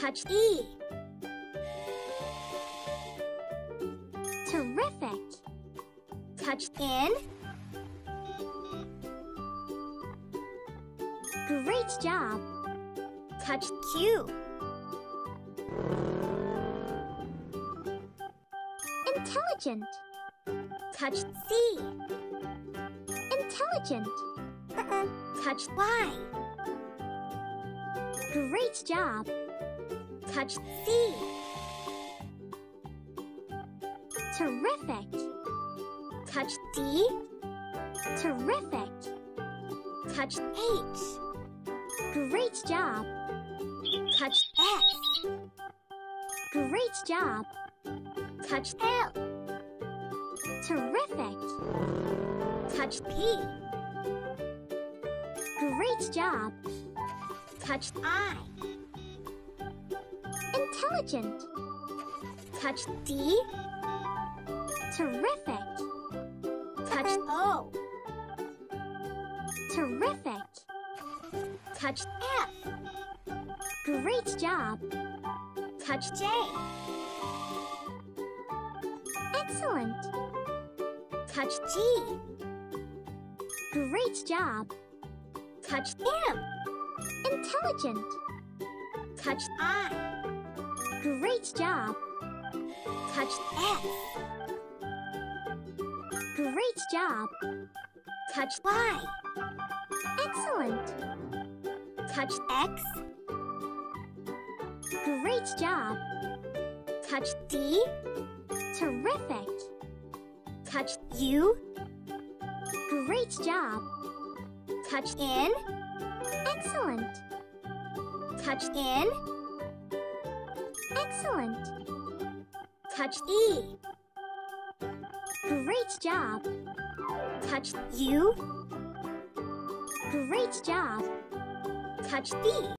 Touch E. Terrific. Touch in. Great job. Touch Q. Intelligent. Touch C. Intelligent. Uh-uh. Touch Y. Great job. Touch C. Terrific. Touch D. Terrific. Touch H. Great job. Touch S. Great job. Touch L. Terrific. Touch P. Great job. Touch I. Intelligent. Touch D. Terrific. Touch O. Terrific. Touch F. Great job. Touch J. Excellent. Touch G. Great job. Touch M. Intelligent. Touch I. Great job. Touch S. Great job. Touch Y. Excellent. Touch X. Great job. Touch D. Terrific. Touch U. Great job. Touch N. Excellent. Touch N. Excellent. Touch E. Great job. Touch U. Great job. Touch B.